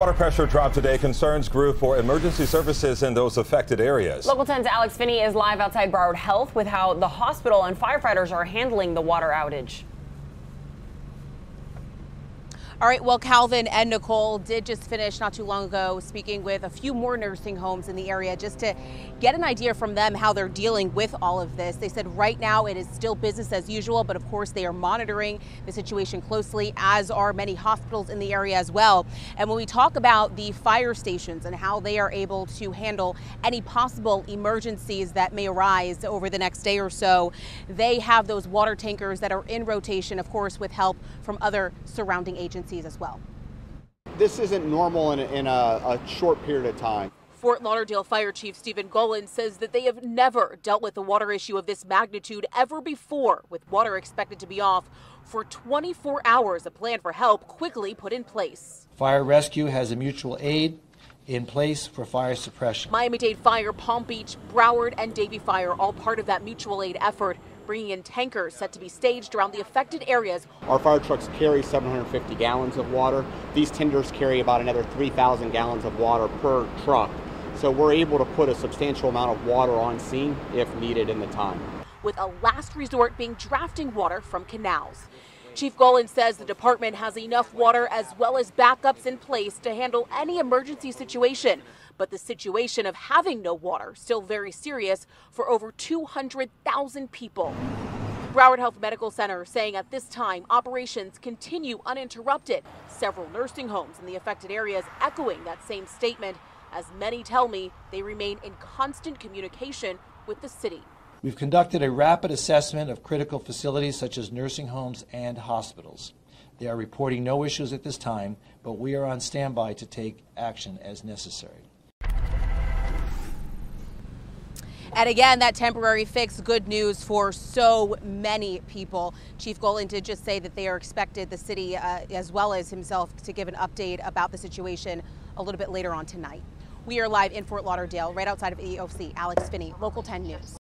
Water pressure dropped today. Concerns grew for emergency services in those affected areas. Local 10's Alex Finnie is live outside Broward Health with how the hospital and firefighters are handling the water outage. All right, well, Calvin and Nicole did just finish not too long ago speaking with a few more nursing homes in the area just to get an idea from them how they're dealing with all of this. They said right now it is still business as usual, but of course they are monitoring the situation closely, as are many hospitals in the area as well. And when we talk about the fire stations and how they are able to handle any possible emergencies that may arise over the next day or so, they have those water tankers that are in rotation, of course, with help from other surrounding agencies agencies as well. This isn't normal in, a, in a, a short period of time. Fort Lauderdale Fire Chief Stephen Gollan says that they have never dealt with a water issue of this magnitude ever before, with water expected to be off for 24 hours. A plan for help quickly put in place. Fire rescue has a mutual aid in place for fire suppression. Miami Dade Fire, Palm Beach, Broward, and Davie Fire all part of that mutual aid effort bringing in tankers set to be staged around the affected areas. Our fire trucks carry 750 gallons of water. These tenders carry about another 3,000 gallons of water per truck. So we're able to put a substantial amount of water on scene if needed in the time. With a last resort being drafting water from canals. Chief Gollan says the department has enough water as well as backups in place to handle any emergency situation. But the situation of having no water still very serious for over 200,000 people. Broward Health Medical Center saying at this time operations continue uninterrupted. Several nursing homes in the affected areas echoing that same statement as many tell me they remain in constant communication with the city. We've conducted a rapid assessment of critical facilities such as nursing homes and hospitals. They are reporting no issues at this time, but we are on standby to take action as necessary. And again, that temporary fix, good news for so many people. Chief Gollan did just say that they are expected, the city uh, as well as himself, to give an update about the situation a little bit later on tonight. We are live in Fort Lauderdale, right outside of EOC. Alex Finnie, Local 10 News.